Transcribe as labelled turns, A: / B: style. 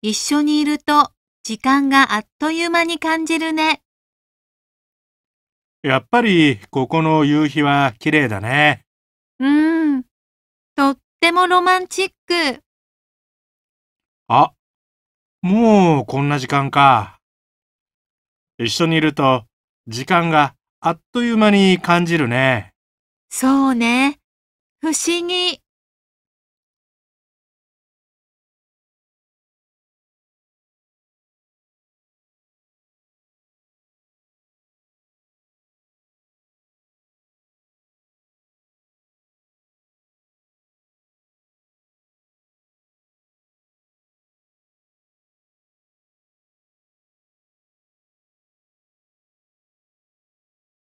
A: 一緒にいると時間があっという間に感じるね。
B: やっぱりここの夕日は綺麗だね。
A: うん。とってもロマンチック。
B: あ、もうこんな時間か。一緒にいると時間があっという間に感じるね。
A: そうね。不思議。